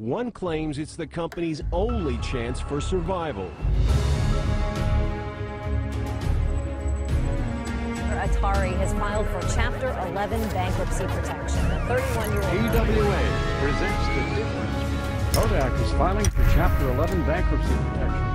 One claims it's the company's only chance for survival. Atari has filed for Chapter 11 bankruptcy protection. The 31-year-old AWA presents the difference. Kodak is filing for Chapter 11 bankruptcy protection.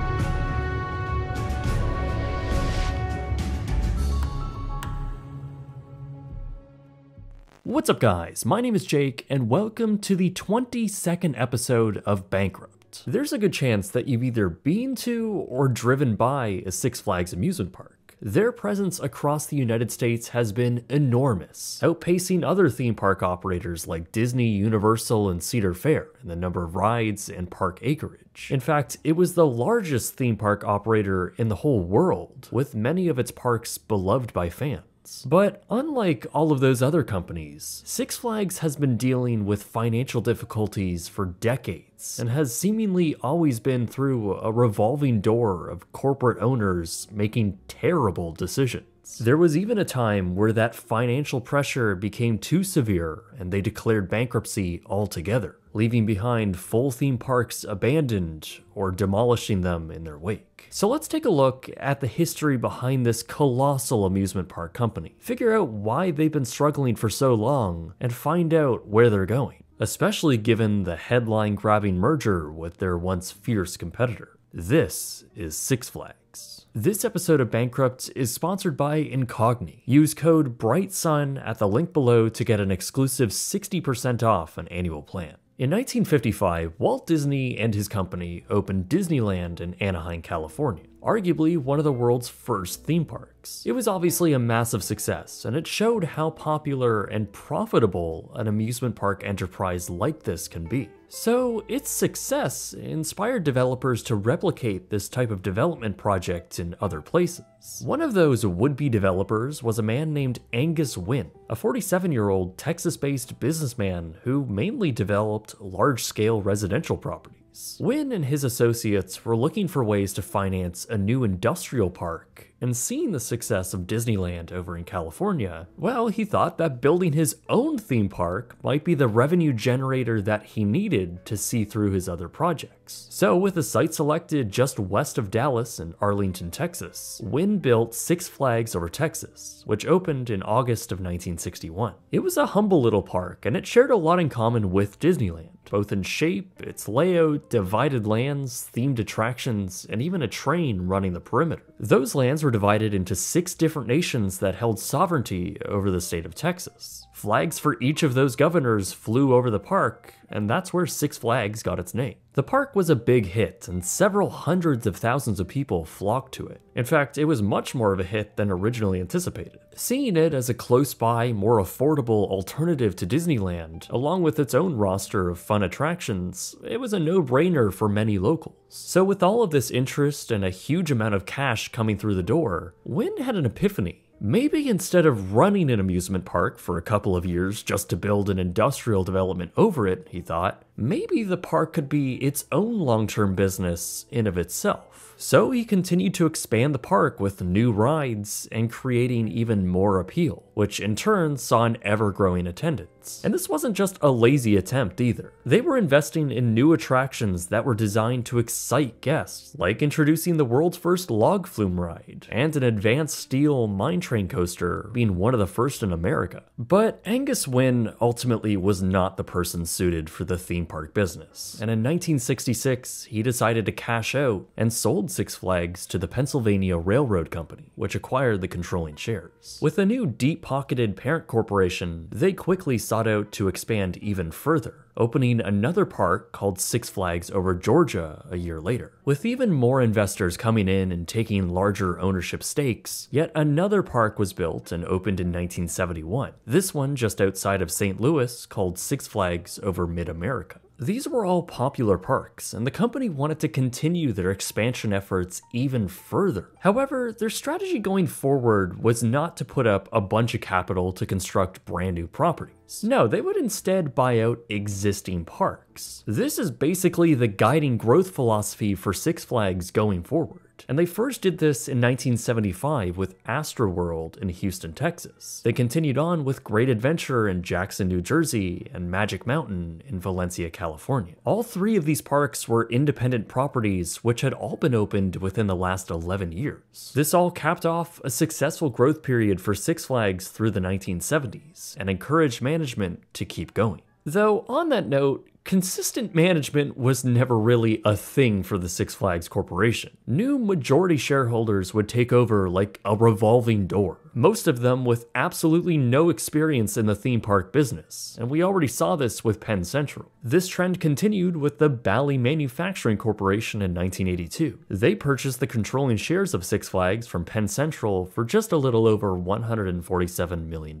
What's up, guys? My name is Jake, and welcome to the 22nd episode of Bankrupt. There's a good chance that you've either been to or driven by a Six Flags amusement park. Their presence across the United States has been enormous, outpacing other theme park operators like Disney, Universal, and Cedar Fair in the number of rides and park acreage. In fact, it was the largest theme park operator in the whole world, with many of its parks beloved by fans. But unlike all of those other companies, Six Flags has been dealing with financial difficulties for decades and has seemingly always been through a revolving door of corporate owners making terrible decisions. There was even a time where that financial pressure became too severe and they declared bankruptcy altogether, leaving behind full theme parks abandoned or demolishing them in their wake. So let's take a look at the history behind this colossal amusement park company, figure out why they've been struggling for so long, and find out where they're going, especially given the headline grabbing merger with their once fierce competitor. This is Six Flags. This episode of Bankrupt is sponsored by Incogni. Use code BRIGHTSUN at the link below to get an exclusive 60% off an annual plan. In 1955, Walt Disney and his company opened Disneyland in Anaheim, California, arguably one of the world's first theme parks. It was obviously a massive success, and it showed how popular and profitable an amusement park enterprise like this can be. So, its success inspired developers to replicate this type of development project in other places. One of those would-be developers was a man named Angus Wynn, a 47-year-old Texas-based businessman who mainly developed large-scale residential properties. Wynn and his associates were looking for ways to finance a new industrial park, and seeing the success of Disneyland over in California, well, he thought that building his own theme park might be the revenue generator that he needed to see through his other projects. So, with a site selected just west of Dallas in Arlington, Texas, Wynn built Six Flags Over Texas, which opened in August of 1961. It was a humble little park, and it shared a lot in common with Disneyland, both in shape, its layout, divided lands, themed attractions, and even a train running the perimeter. Those lands were divided into six different nations that held sovereignty over the state of Texas. Flags for each of those governors flew over the park, and that's where Six Flags got its name. The park was a big hit, and several hundreds of thousands of people flocked to it. In fact, it was much more of a hit than originally anticipated. Seeing it as a close by, more affordable alternative to Disneyland, along with its own roster of fun attractions, it was a no brainer for many locals. So, with all of this interest and a huge amount of cash coming through the door, Wynn had an epiphany. Maybe instead of running an amusement park for a couple of years just to build an industrial development over it, he thought, maybe the park could be its own long-term business in of itself. So he continued to expand the park with new rides and creating even more appeal, which in turn saw an ever-growing attendance. And this wasn't just a lazy attempt either. They were investing in new attractions that were designed to excite guests, like introducing the world's first log flume ride, and an advanced steel mine train coaster being one of the first in America. But Angus Wynn ultimately was not the person suited for the theme park business, and in 1966 he decided to cash out and sold Six Flags to the Pennsylvania Railroad Company, which acquired the controlling shares. With a new deep-pocketed parent corporation, they quickly sought out to expand even further, opening another park called Six Flags over Georgia a year later. With even more investors coming in and taking larger ownership stakes, yet another park was built and opened in 1971, this one just outside of St. Louis called Six Flags over Mid-America. These were all popular parks, and the company wanted to continue their expansion efforts even further. However, their strategy going forward was not to put up a bunch of capital to construct brand new properties. No, they would instead buy out existing parks. This is basically the guiding growth philosophy for Six Flags going forward. And they first did this in 1975 with Astroworld in Houston, Texas. They continued on with Great Adventure in Jackson, New Jersey, and Magic Mountain in Valencia, California. All three of these parks were independent properties which had all been opened within the last 11 years. This all capped off a successful growth period for Six Flags through the 1970s and encouraged management to keep going. Though, on that note, consistent management was never really a thing for the Six Flags Corporation. New majority shareholders would take over like a revolving door, most of them with absolutely no experience in the theme park business, and we already saw this with Penn Central. This trend continued with the Bally Manufacturing Corporation in 1982. They purchased the controlling shares of Six Flags from Penn Central for just a little over $147 million.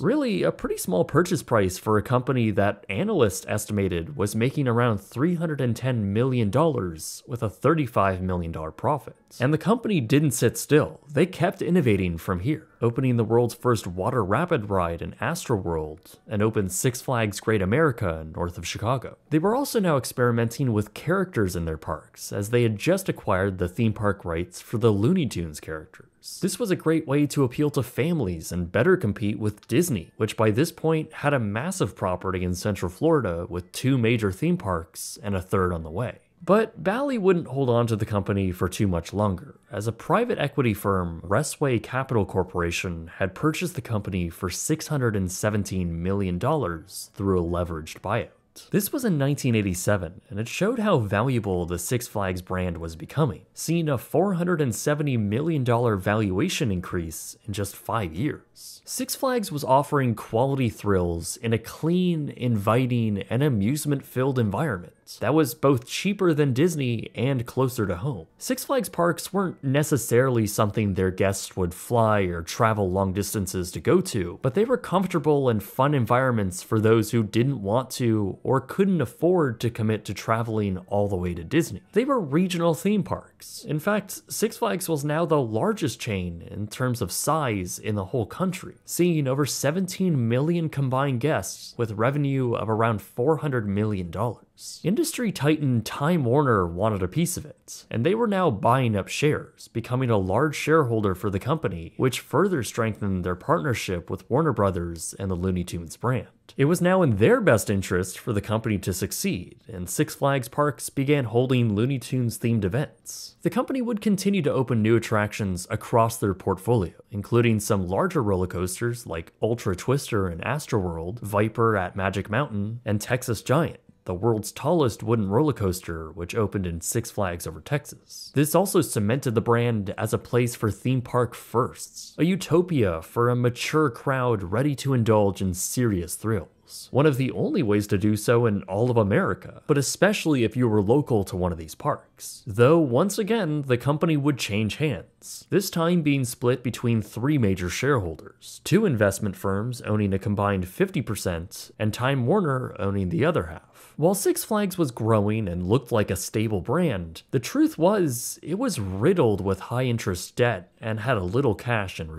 Really, a pretty small purchase price for a company that analysts estimated was making around $310 million with a $35 million profit. And the company didn't sit still, they kept innovating from here, opening the world's first water rapid ride in Astroworld and opened Six Flags Great America north of Chicago. They were also now experimenting with characters in their parks, as they had just acquired the theme park rights for the Looney Tunes characters. This was a great way to appeal to families and better compete with Disney, which by this point had a massive property in Central Florida with two major theme parks and a third on the way. But Bally wouldn't hold on to the company for too much longer, as a private equity firm, Wesray Capital Corporation, had purchased the company for $617 million through a leveraged buyout. This was in 1987, and it showed how valuable the Six Flags brand was becoming, seeing a $470 million valuation increase in just five years. Six Flags was offering quality thrills in a clean, inviting, and amusement filled environment that was both cheaper than Disney and closer to home. Six Flags parks weren't necessarily something their guests would fly or travel long distances to go to, but they were comfortable and fun environments for those who didn't want to or couldn't afford to commit to traveling all the way to Disney. They were regional theme parks. In fact, Six Flags was now the largest chain in terms of size in the whole country, seeing over 17 million combined guests with revenue of around $400 million. Industry titan Time Warner wanted a piece of it, and they were now buying up shares, becoming a large shareholder for the company, which further strengthened their partnership with Warner Brothers and the Looney Tunes brand. It was now in their best interest for the company to succeed, and Six Flags Parks began holding Looney Tunes themed events. The company would continue to open new attractions across their portfolio, including some larger roller coasters like Ultra Twister in Astroworld, Viper at Magic Mountain, and Texas Giant the world's tallest wooden roller coaster, which opened in Six Flags over Texas. This also cemented the brand as a place for theme park firsts, a utopia for a mature crowd ready to indulge in serious thrills. One of the only ways to do so in all of America, but especially if you were local to one of these parks. Though, once again, the company would change hands, this time being split between three major shareholders two investment firms owning a combined 50%, and Time Warner owning the other half. While Six Flags was growing and looked like a stable brand, the truth was it was riddled with high interest debt and had a little cash in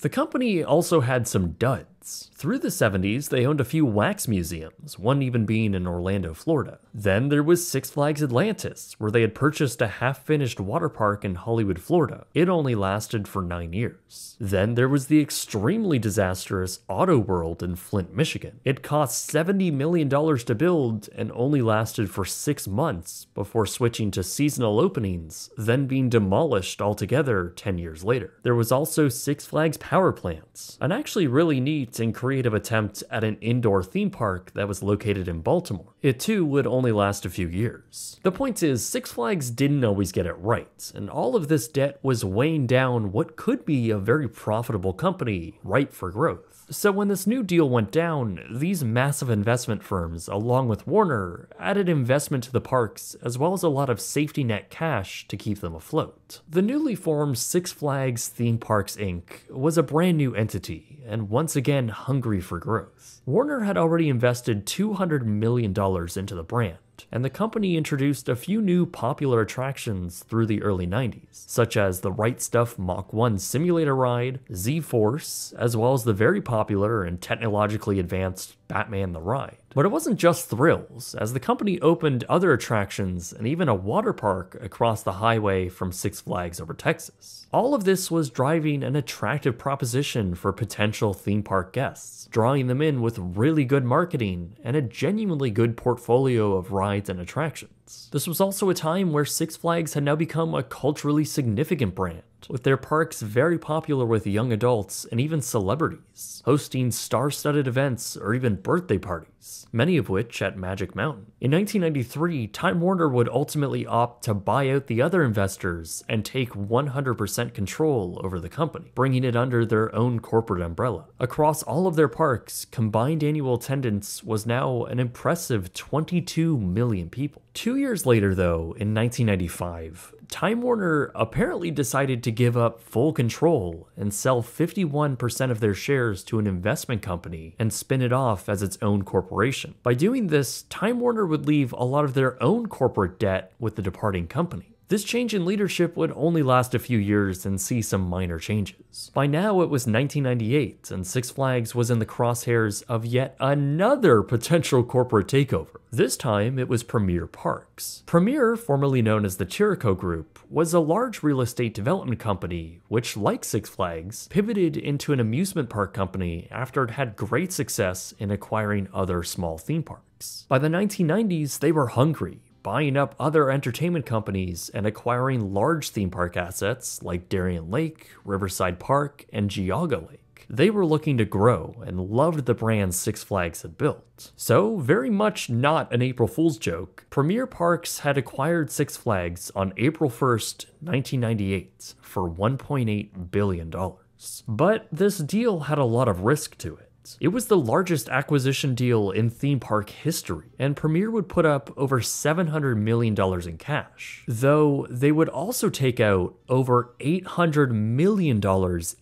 The company also had some duds. Through the 70s, they owned a few wax museums, one even being in Orlando, Florida. Then there was Six Flags Atlantis, where they had purchased a half finished water park in Hollywood, Florida. It only lasted for nine years. Then there was the extremely disastrous Auto World in Flint, Michigan. It cost $70 million to build and only lasted for six months before switching to seasonal openings, then being demolished altogether 10 years later. There was also Six Flags Power Plants, an actually really neat and creative attempt at an indoor theme park that was located in Baltimore. It too would only last a few years. The point is, Six Flags didn't always get it right, and all of this debt was weighing down what could be a very profitable company ripe for growth. So when this new deal went down, these massive investment firms, along with Warner, added investment to the parks as well as a lot of safety net cash to keep them afloat. The newly formed Six Flags Theme Parks Inc. was a brand new entity and once again hungry for growth. Warner had already invested $200 million into the brand and the company introduced a few new popular attractions through the early 90s, such as the Right Stuff Mach 1 simulator ride, Z Force, as well as the very popular and technologically advanced Batman the Ride. But it wasn't just thrills, as the company opened other attractions and even a water park across the highway from Six Flags over Texas. All of this was driving an attractive proposition for potential theme park guests, drawing them in with really good marketing and a genuinely good portfolio of rides and attractions. This was also a time where Six Flags had now become a culturally significant brand, with their parks very popular with young adults and even celebrities, hosting star studded events or even birthday parties, many of which at Magic Mountain. In 1993, Time Warner would ultimately opt to buy out the other investors and take 100% control over the company, bringing it under their own corporate umbrella. Across all of their parks, combined annual attendance was now an impressive 22 million people. Two years later, though, in 1995, Time Warner apparently decided to give up full control and sell 51% of their shares to an investment company and spin it off as its own corporation. By doing this, Time Warner would leave a lot of their own corporate debt with the departing company. This change in leadership would only last a few years and see some minor changes. By now, it was 1998, and Six Flags was in the crosshairs of yet another potential corporate takeover. This time, it was Premier Parks. Premier, formerly known as the Tierco Group, was a large real estate development company which, like Six Flags, pivoted into an amusement park company after it had great success in acquiring other small theme parks. By the 1990s, they were hungry buying up other entertainment companies and acquiring large theme park assets like Darien Lake, Riverside Park, and Geauga Lake. They were looking to grow and loved the brands Six Flags had built. So, very much not an April Fool's joke, Premier Parks had acquired Six Flags on April 1st, 1998 for $1.8 billion. But this deal had a lot of risk to it. It was the largest acquisition deal in theme park history, and Premier would put up over $700 million in cash, though they would also take out over $800 million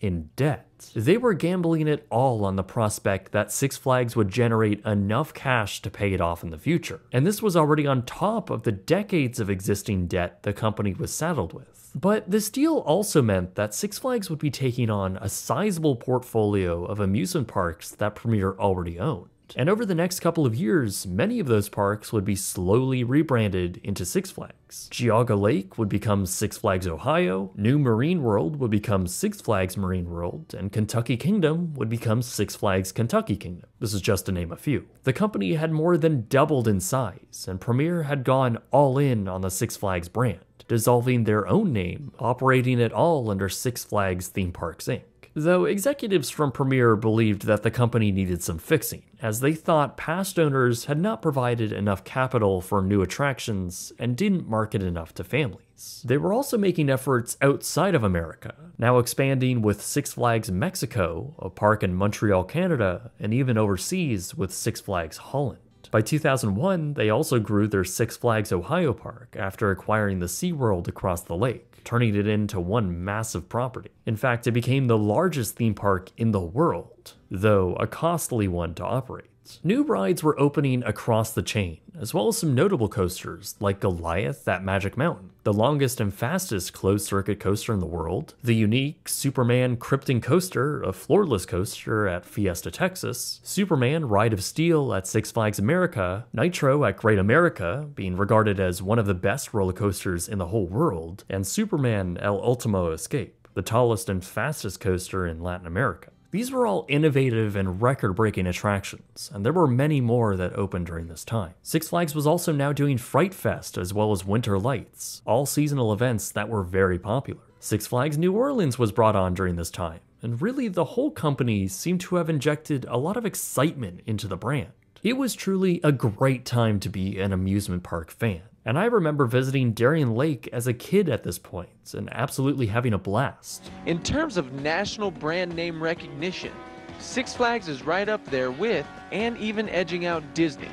in debt. They were gambling it all on the prospect that Six Flags would generate enough cash to pay it off in the future. And this was already on top of the decades of existing debt the company was saddled with. But this deal also meant that Six Flags would be taking on a sizable portfolio of amusement parks that Premier already owned. And over the next couple of years, many of those parks would be slowly rebranded into Six Flags. Geauga Lake would become Six Flags Ohio, New Marine World would become Six Flags Marine World, and Kentucky Kingdom would become Six Flags Kentucky Kingdom. This is just to name a few. The company had more than doubled in size, and Premier had gone all in on the Six Flags brand, dissolving their own name, operating it all under Six Flags Theme Parks Inc though executives from Premier believed that the company needed some fixing, as they thought past owners had not provided enough capital for new attractions and didn't market enough to families. They were also making efforts outside of America, now expanding with Six Flags Mexico, a park in Montreal, Canada, and even overseas with Six Flags Holland. By 2001, they also grew their Six Flags Ohio park after acquiring the SeaWorld across the lake, turning it into one massive property. In fact, it became the largest theme park in the world, though a costly one to operate. New rides were opening across the chain, as well as some notable coasters like Goliath at Magic Mountain, the longest and fastest closed circuit coaster in the world, the unique Superman Krypton Coaster, a floorless coaster at Fiesta, Texas, Superman Ride of Steel at Six Flags America, Nitro at Great America, being regarded as one of the best roller coasters in the whole world, and Superman El Ultimo Escape, the tallest and fastest coaster in Latin America. These were all innovative and record breaking attractions, and there were many more that opened during this time. Six Flags was also now doing Fright Fest as well as Winter Lights, all seasonal events that were very popular. Six Flags New Orleans was brought on during this time, and really the whole company seemed to have injected a lot of excitement into the brand. It was truly a great time to be an amusement park fan. And I remember visiting Darien Lake as a kid at this point and absolutely having a blast. In terms of national brand name recognition, Six Flags is right up there with and even edging out Disney.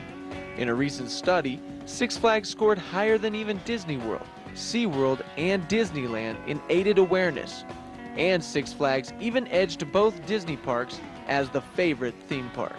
In a recent study, Six Flags scored higher than even Disney World, SeaWorld, and Disneyland in aided awareness. And Six Flags even edged both Disney parks as the favorite theme park.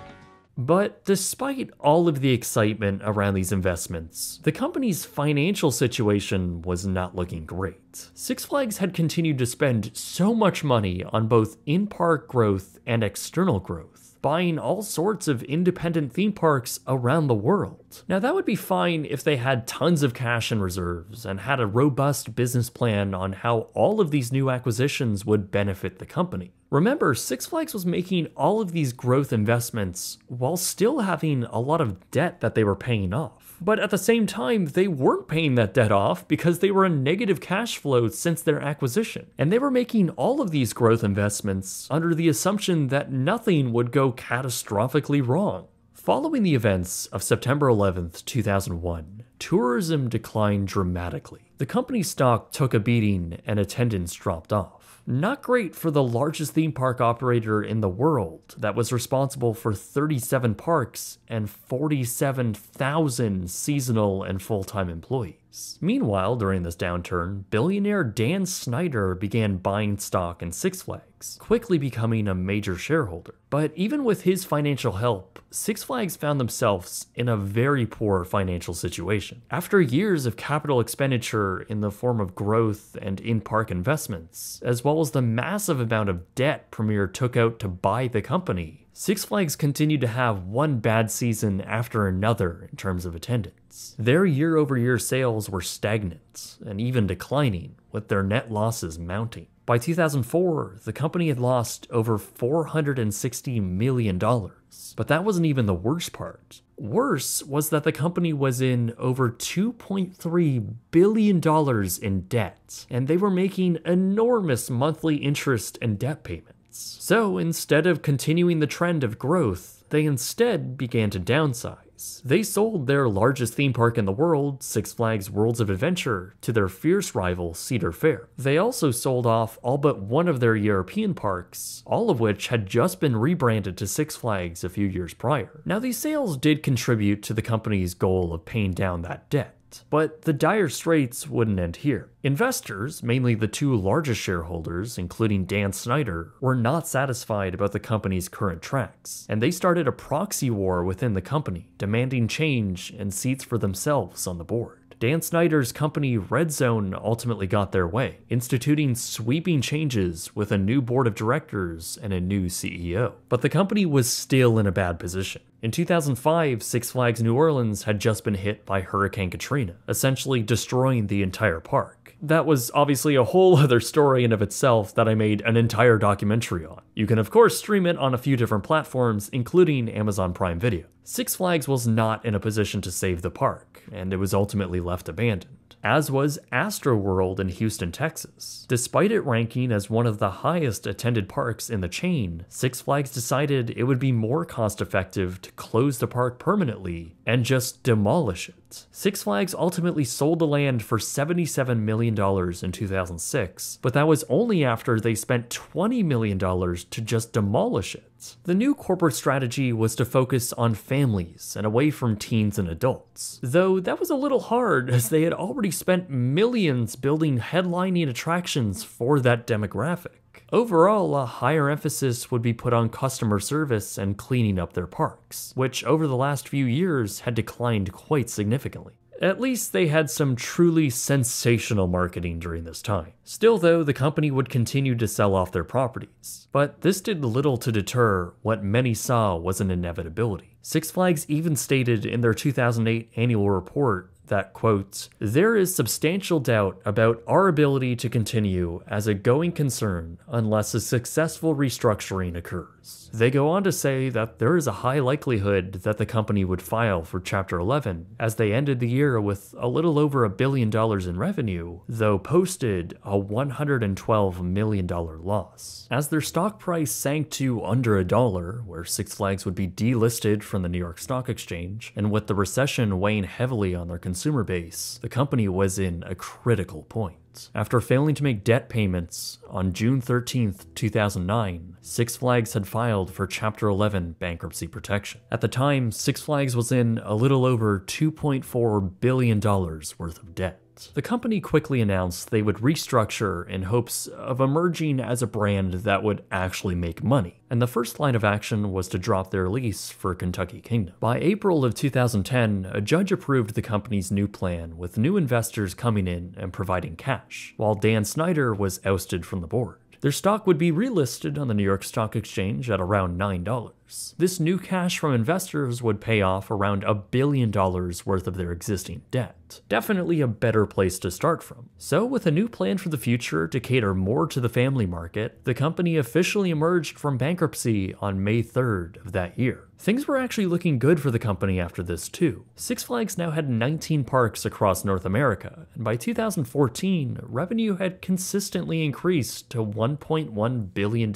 But despite all of the excitement around these investments, the company's financial situation was not looking great. Six Flags had continued to spend so much money on both in park growth and external growth buying all sorts of independent theme parks around the world. Now, that would be fine if they had tons of cash in reserves and had a robust business plan on how all of these new acquisitions would benefit the company. Remember, Six Flags was making all of these growth investments while still having a lot of debt that they were paying off. But at the same time, they weren't paying that debt off because they were in negative cash flow since their acquisition. And they were making all of these growth investments under the assumption that nothing would go catastrophically wrong. Following the events of September 11th, 2001, tourism declined dramatically. The company's stock took a beating and attendance dropped off. Not great for the largest theme park operator in the world that was responsible for 37 parks and 47,000 seasonal and full time employees. Meanwhile, during this downturn, billionaire Dan Snyder began buying stock in Six Flags, quickly becoming a major shareholder. But even with his financial help, Six Flags found themselves in a very poor financial situation. After years of capital expenditure in the form of growth and in park investments, as well as the massive amount of debt Premier took out to buy the company, Six Flags continued to have one bad season after another in terms of attendance. Their year over year sales were stagnant and even declining, with their net losses mounting. By 2004, the company had lost over $460 million. But that wasn't even the worst part. Worse was that the company was in over $2.3 billion in debt, and they were making enormous monthly interest and debt payments. So instead of continuing the trend of growth, they instead began to downsize. They sold their largest theme park in the world, Six Flags Worlds of Adventure, to their fierce rival Cedar Fair. They also sold off all but one of their European parks, all of which had just been rebranded to Six Flags a few years prior. Now, these sales did contribute to the company's goal of paying down that debt. But the dire straits wouldn't end here. Investors, mainly the two largest shareholders, including Dan Snyder, were not satisfied about the company's current tracks, and they started a proxy war within the company, demanding change and seats for themselves on the board. Dan Snyder's company Red Zone ultimately got their way, instituting sweeping changes with a new board of directors and a new CEO. But the company was still in a bad position. In 2005, Six Flags New Orleans had just been hit by Hurricane Katrina, essentially destroying the entire park. That was obviously a whole other story in of itself that I made an entire documentary on. You can of course stream it on a few different platforms, including Amazon Prime Video. Six Flags was not in a position to save the park, and it was ultimately left abandoned as was Astroworld in Houston, Texas. Despite it ranking as one of the highest attended parks in the chain, Six Flags decided it would be more cost effective to close the park permanently and just demolish it. Six Flags ultimately sold the land for $77 million in 2006, but that was only after they spent $20 million to just demolish it. The new corporate strategy was to focus on families and away from teens and adults, though that was a little hard as they had already spent millions building headlining attractions for that demographic. Overall, a higher emphasis would be put on customer service and cleaning up their parks, which over the last few years had declined quite significantly. At least they had some truly sensational marketing during this time. Still, though, the company would continue to sell off their properties. But this did little to deter what many saw was an inevitability. Six Flags even stated in their 2008 annual report that quotes, There is substantial doubt about our ability to continue as a going concern unless a successful restructuring occurs. They go on to say that there is a high likelihood that the company would file for Chapter 11, as they ended the year with a little over a billion dollars in revenue, though posted a $112 million loss. As their stock price sank to under a dollar, where Six Flags would be delisted from the New York Stock Exchange, and with the recession weighing heavily on their consumer base, the company was in a critical point. After failing to make debt payments on June 13, 2009, Six Flags had filed for Chapter 11 bankruptcy protection. At the time, Six Flags was in a little over $2.4 billion worth of debt. The company quickly announced they would restructure in hopes of emerging as a brand that would actually make money, and the first line of action was to drop their lease for Kentucky Kingdom. By April of 2010, a judge approved the company's new plan, with new investors coming in and providing cash, while Dan Snyder was ousted from the board. Their stock would be relisted on the New York Stock Exchange at around $9. This new cash from investors would pay off around a billion dollars worth of their existing debt. Definitely a better place to start from. So, with a new plan for the future to cater more to the family market, the company officially emerged from bankruptcy on May 3rd of that year. Things were actually looking good for the company after this, too. Six Flags now had 19 parks across North America, and by 2014, revenue had consistently increased to $1.1 billion.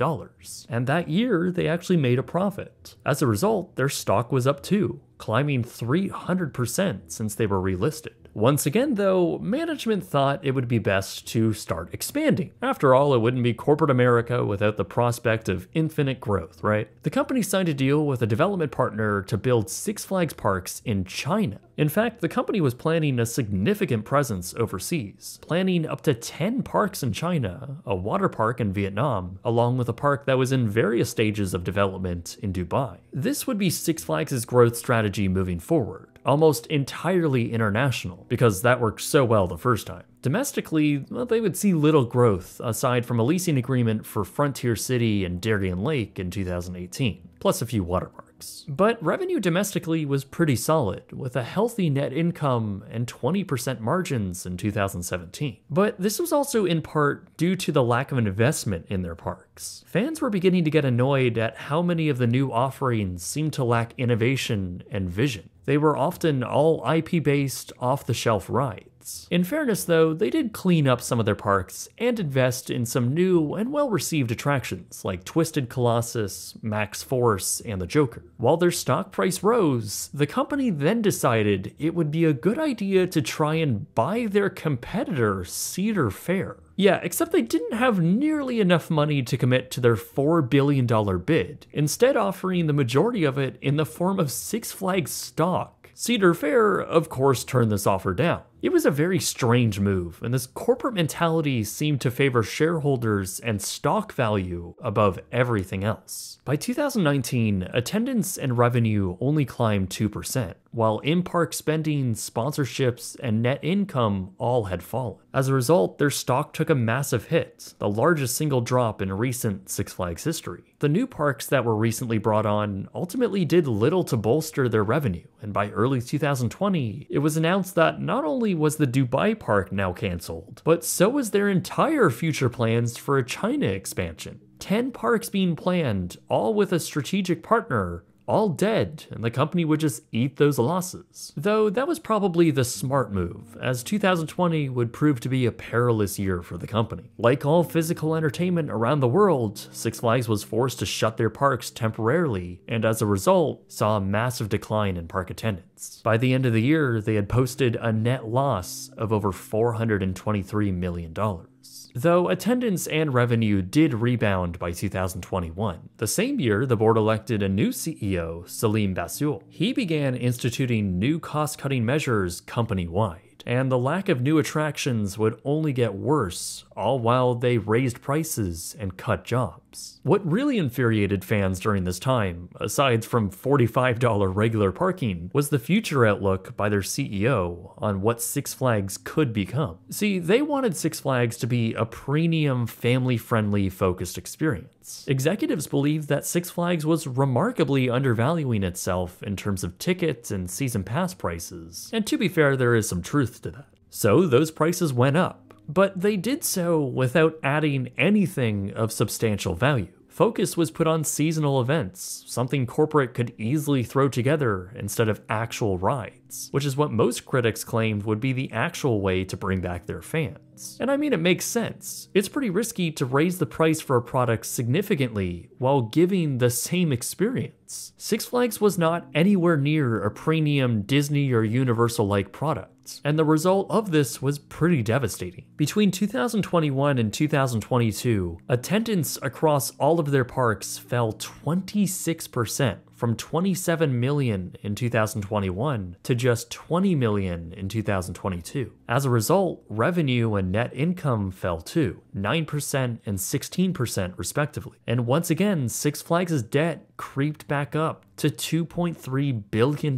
And that year, they actually made a profit. As a result, their stock was up too, climbing 300% since they were relisted. Once again, though, management thought it would be best to start expanding. After all, it wouldn't be corporate America without the prospect of infinite growth, right? The company signed a deal with a development partner to build Six Flags parks in China. In fact, the company was planning a significant presence overseas, planning up to 10 parks in China, a water park in Vietnam, along with a park that was in various stages of development in Dubai. This would be Six Flags' growth strategy moving forward almost entirely international, because that worked so well the first time. Domestically, well, they would see little growth, aside from a leasing agreement for Frontier City and Darien Lake in 2018, plus a few water parks. But revenue domestically was pretty solid, with a healthy net income and 20% margins in 2017. But this was also in part due to the lack of investment in their parks. Fans were beginning to get annoyed at how many of the new offerings seemed to lack innovation and vision. They were often all IP based, off the shelf rides. In fairness, though, they did clean up some of their parks and invest in some new and well received attractions like Twisted Colossus, Maxx Force, and the Joker. While their stock price rose, the company then decided it would be a good idea to try and buy their competitor, Cedar Fair. Yeah, except they didn't have nearly enough money to commit to their $4 billion bid, instead, offering the majority of it in the form of Six Flags stock. Cedar Fair, of course, turned this offer down. It was a very strange move, and this corporate mentality seemed to favor shareholders and stock value above everything else. By 2019, attendance and revenue only climbed 2%, while in park spending, sponsorships, and net income all had fallen. As a result, their stock took a massive hit, the largest single drop in recent Six Flags history. The new parks that were recently brought on ultimately did little to bolster their revenue, and by early 2020, it was announced that not only was the Dubai park now cancelled, but so was their entire future plans for a China expansion. 10 parks being planned, all with a strategic partner, all dead, and the company would just eat those losses. Though that was probably the smart move, as 2020 would prove to be a perilous year for the company. Like all physical entertainment around the world, Six Flags was forced to shut their parks temporarily, and as a result, saw a massive decline in park attendance. By the end of the year, they had posted a net loss of over $423 million. Though attendance and revenue did rebound by 2021. The same year, the board elected a new CEO, Selim Bassoul. He began instituting new cost cutting measures company wide and the lack of new attractions would only get worse, all while they raised prices and cut jobs. What really infuriated fans during this time, aside from $45 regular parking, was the future outlook by their CEO on what Six Flags could become. See, they wanted Six Flags to be a premium, family friendly focused experience. Executives believed that Six Flags was remarkably undervaluing itself in terms of tickets and season pass prices, and to be fair, there is some truth to that. So those prices went up, but they did so without adding anything of substantial value. Focus was put on seasonal events, something corporate could easily throw together instead of actual rides, which is what most critics claimed would be the actual way to bring back their fans. And I mean, it makes sense. It's pretty risky to raise the price for a product significantly while giving the same experience. Six Flags was not anywhere near a premium Disney or Universal like product, and the result of this was pretty devastating. Between 2021 and 2022, attendance across all of their parks fell 26% from 27 million in 2021 to just 20 million in 2022. As a result, revenue and net income fell too, 9% and 16% respectively. And once again, Six Flags' debt creeped back up to $2.3 billion.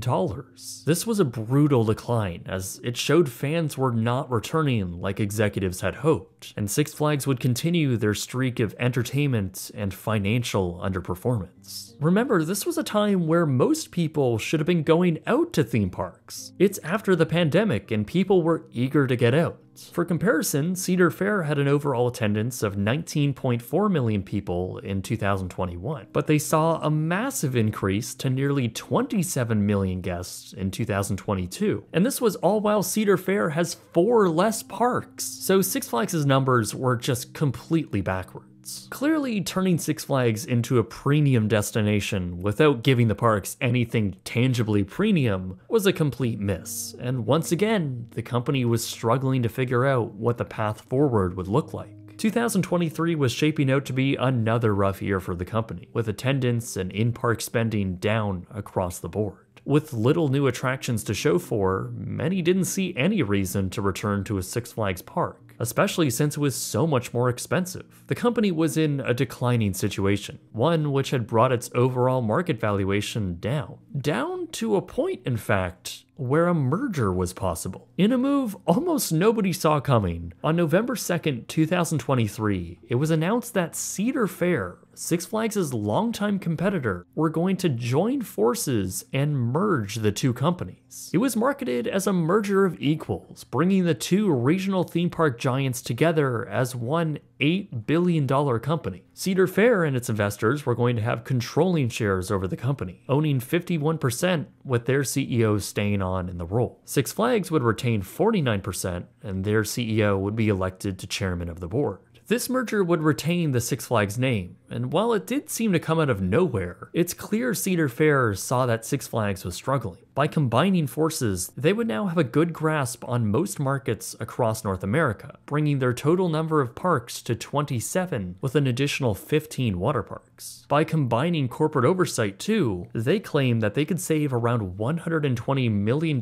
This was a brutal decline, as it showed fans were not returning like executives had hoped, and Six Flags would continue their streak of entertainment and financial underperformance. Remember, this was a time where most people should have been going out to theme parks. It's after the pandemic, and people were eager to get out. For comparison, Cedar Fair had an overall attendance of 19.4 million people in 2021, but they saw a massive increase to nearly 27 million guests in 2022. And this was all while Cedar Fair has four less parks. So Six Flags' numbers were just completely backwards. Clearly, turning Six Flags into a premium destination without giving the parks anything tangibly premium was a complete miss, and once again, the company was struggling to figure out what the path forward would look like. 2023 was shaping out to be another rough year for the company, with attendance and in park spending down across the board. With little new attractions to show for, many didn't see any reason to return to a Six Flags park, especially since it was so much more expensive. The company was in a declining situation, one which had brought its overall market valuation down. Down to a point, in fact, where a merger was possible. In a move almost nobody saw coming, on November 2nd, 2023, it was announced that Cedar Fair, Six Flags' longtime competitor, were going to join forces and merge the two companies. It was marketed as a merger of equals, bringing the two regional theme park giants together as one $8 billion company. Cedar Fair and its investors were going to have controlling shares over the company, owning 51% with their CEO staying on in the role. Six Flags would retain 49%, and their CEO would be elected to chairman of the board. This merger would retain the Six Flags name, and while it did seem to come out of nowhere, it's clear Cedar Fair saw that Six Flags was struggling. By combining forces, they would now have a good grasp on most markets across North America, bringing their total number of parks to 27 with an additional 15 water parks. By combining corporate oversight too, they claim that they could save around $120 million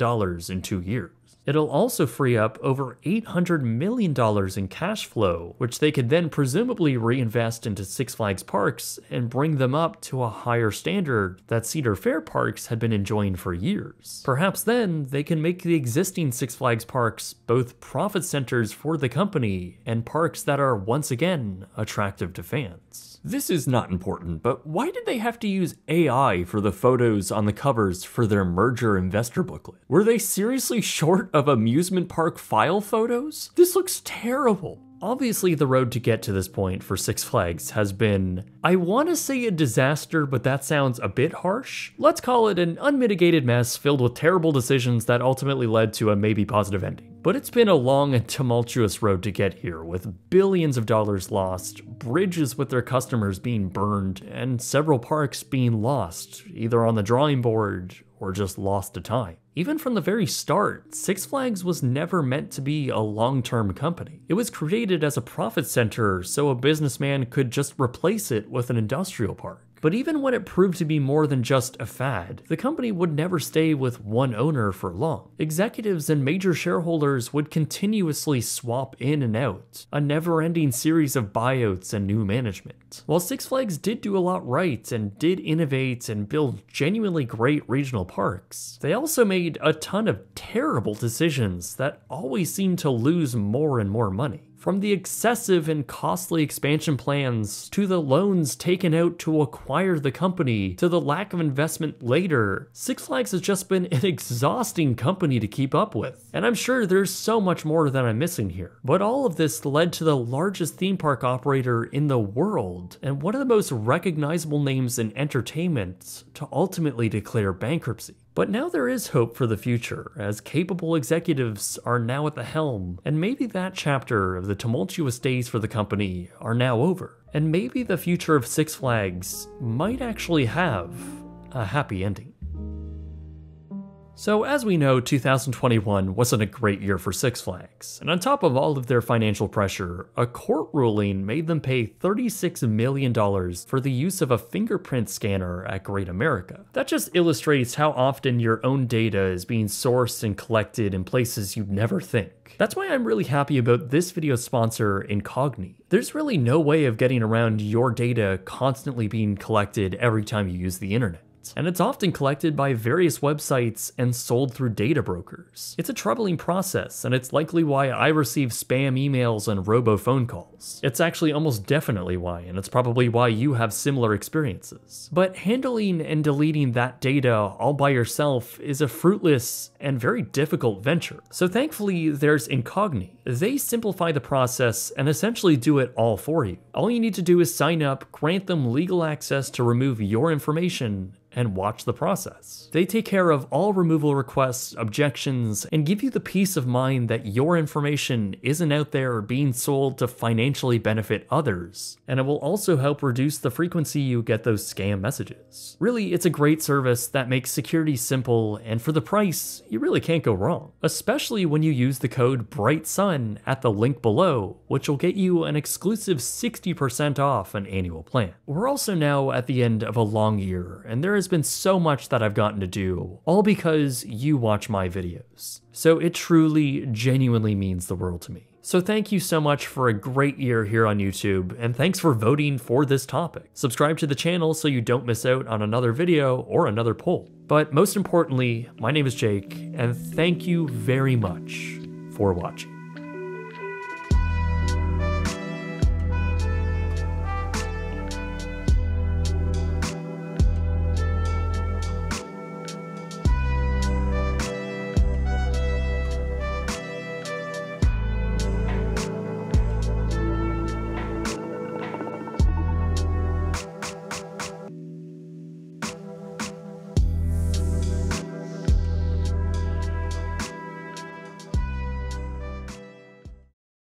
in two years. It'll also free up over $800 million in cash flow, which they could then presumably reinvest into Six Flags parks and bring them up to a higher standard that Cedar Fair parks had been enjoying for years. Perhaps then they can make the existing Six Flags parks both profit centers for the company and parks that are once again attractive to fans. This is not important, but why did they have to use AI for the photos on the covers for their merger investor booklet? Were they seriously short of amusement park file photos? This looks terrible. Obviously, the road to get to this point for Six Flags has been, I want to say a disaster, but that sounds a bit harsh. Let's call it an unmitigated mess filled with terrible decisions that ultimately led to a maybe positive ending. But it's been a long and tumultuous road to get here, with billions of dollars lost, bridges with their customers being burned, and several parks being lost, either on the drawing board or just lost to time. Even from the very start, Six Flags was never meant to be a long term company. It was created as a profit center so a businessman could just replace it with an industrial park. But even when it proved to be more than just a fad, the company would never stay with one owner for long. Executives and major shareholders would continuously swap in and out, a never ending series of buyouts and new management. While Six Flags did do a lot right and did innovate and build genuinely great regional parks, they also made a ton of terrible decisions that always seemed to lose more and more money. From the excessive and costly expansion plans, to the loans taken out to acquire the company, to the lack of investment later, Six Flags has just been an exhausting company to keep up with. And I'm sure there's so much more that I'm missing here. But all of this led to the largest theme park operator in the world, and one of the most recognizable names in entertainment to ultimately declare bankruptcy. But now there is hope for the future, as capable executives are now at the helm, and maybe that chapter of the tumultuous days for the company are now over. And maybe the future of Six Flags might actually have a happy ending. So, as we know, 2021 wasn't a great year for Six Flags, and on top of all of their financial pressure, a court ruling made them pay $36 million for the use of a fingerprint scanner at Great America. That just illustrates how often your own data is being sourced and collected in places you'd never think. That's why I'm really happy about this video's sponsor, Incogni. There's really no way of getting around your data constantly being collected every time you use the internet. Website, and it's often collected by various websites and sold through data brokers. It's a troubling process, and it's likely why I receive spam emails and robo phone calls. It's actually almost definitely why, and it's probably why you have similar experiences. But handling and deleting that data all by yourself is a fruitless and very difficult venture. So thankfully, there's Incogni. They simplify the process and essentially do it all for you. All you need to do is sign up, grant them legal access to remove your information, and watch the process. They take care of all removal requests, objections, and give you the peace of mind that your information isn't out there being sold to financially benefit others, and it will also help reduce the frequency you get those scam messages. Really, it's a great service that makes security simple, and for the price, you really can't go wrong, especially when you use the code BRIGHTSUN at the link below, which will get you an exclusive 60% off an annual plan. We're also now at the end of a long year, and there has been so much that I've gotten to do, all because you watch my videos. So it truly, genuinely means the world to me. So thank you so much for a great year here on YouTube, and thanks for voting for this topic. Subscribe to the channel so you don't miss out on another video or another poll. But most importantly, my name is Jake, and thank you very much for watching.